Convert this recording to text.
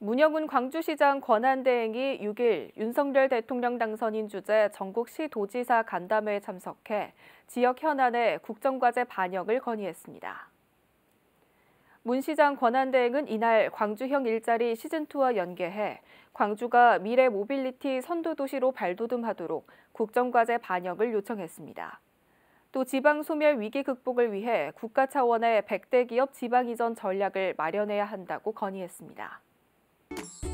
문영훈 광주시장 권한대행이 6일 윤석열 대통령 당선인 주재 전국시 도지사 간담회에 참석해 지역 현안의 국정과제 반영을 건의했습니다. 문 시장 권한대행은 이날 광주형 일자리 시즌2와 연계해 광주가 미래 모빌리티 선도도시로 발돋움하도록 국정과제 반영을 요청했습니다. 또 지방 소멸 위기 극복을 위해 국가 차원의 100대 기업 지방 이전 전략을 마련해야 한다고 건의했습니다. you